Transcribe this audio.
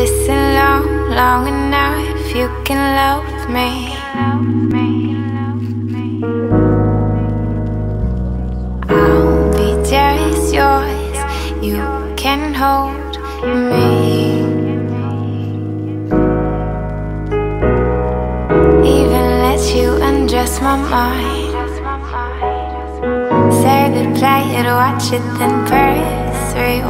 listen long, long enough, you can love me. I'll be just yours, you can hold me. Even let you undress my mind. Say goodbye, and watch it, then press rewind.